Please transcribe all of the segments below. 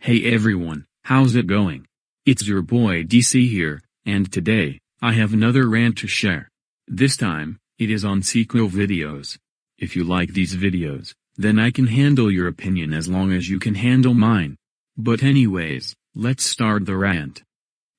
Hey everyone, how's it going? It's your boy DC here, and today, I have another rant to share. This time, it is on sequel videos. If you like these videos, then I can handle your opinion as long as you can handle mine. But anyways, let's start the rant.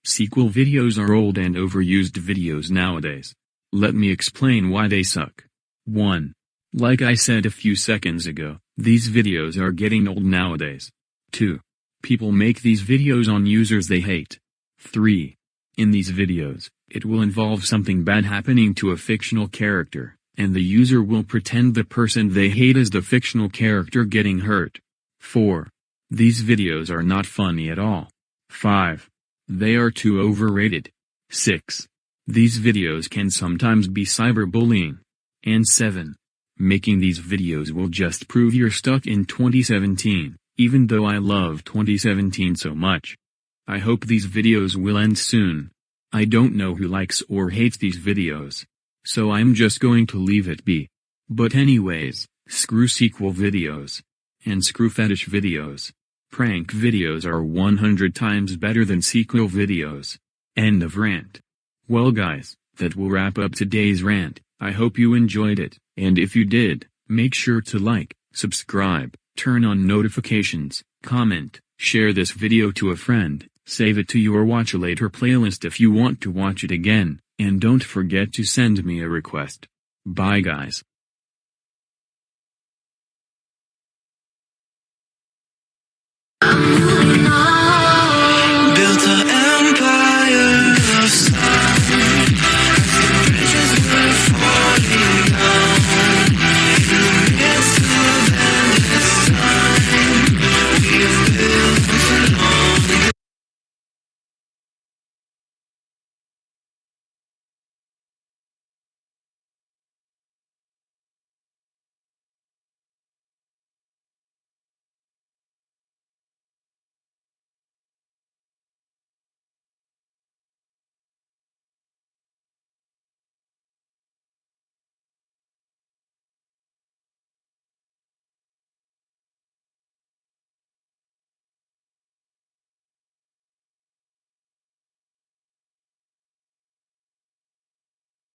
Sequel videos are old and overused videos nowadays. Let me explain why they suck. 1. Like I said a few seconds ago, these videos are getting old nowadays. 2. People make these videos on users they hate. 3. In these videos, it will involve something bad happening to a fictional character, and the user will pretend the person they hate is the fictional character getting hurt. 4. These videos are not funny at all. 5. They are too overrated. 6. These videos can sometimes be cyberbullying. And 7. Making these videos will just prove you're stuck in 2017, even though I love 2017 so much. I hope these videos will end soon. I don't know who likes or hates these videos. So I'm just going to leave it be. But anyways, screw sequel videos. And screw fetish videos. Prank videos are 100 times better than sequel videos. End of rant. Well guys, that will wrap up today's rant. I hope you enjoyed it, and if you did, make sure to like, subscribe, turn on notifications, comment, share this video to a friend, save it to your watch later playlist if you want to watch it again, and don't forget to send me a request. Bye guys.